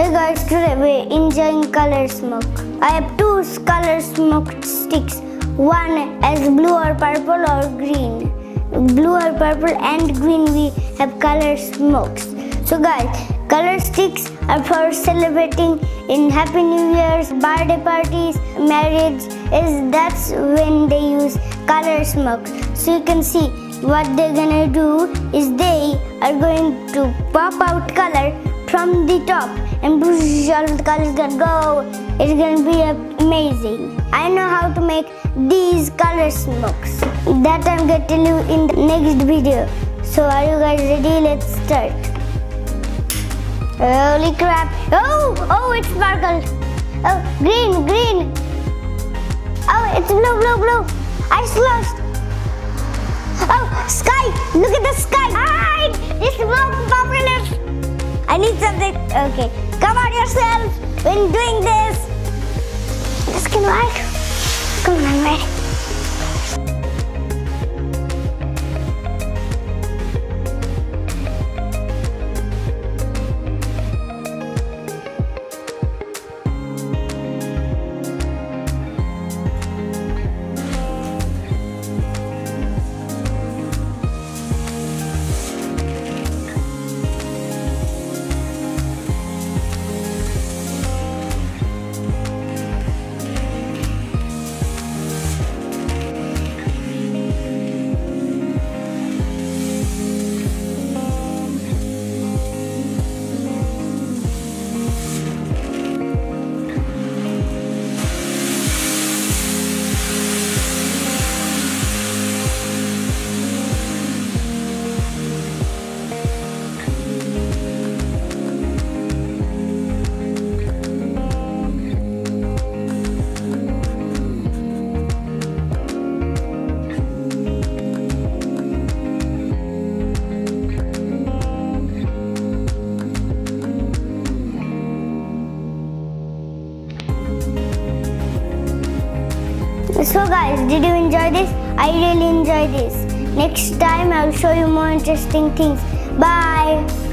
Hey guys, today we're enjoying color smoke. I have two color smoked sticks. One is blue or purple or green. Blue or purple and green we have color smokes. So guys, color sticks are for celebrating in Happy New Year's, birthday parties, marriage. Is that's when they use color smoke. So you can see what they're gonna do is they are going to pop out color from the top and the colors gonna go. It's gonna be amazing. I know how to make these color smokes. That I'm gonna tell you in the next video. So are you guys ready? Let's start. Holy crap! Oh, oh, it sparkled. Oh, green, green. Oh, it's blue, blue, blue. I lost. Oh, sky! Look at the sky! Ah, it's smoke bubbling. I need something. Okay, yourself when doing this. This can work. Come on, I'm ready. So guys, did you enjoy this? I really enjoyed this. Next time I'll show you more interesting things. Bye.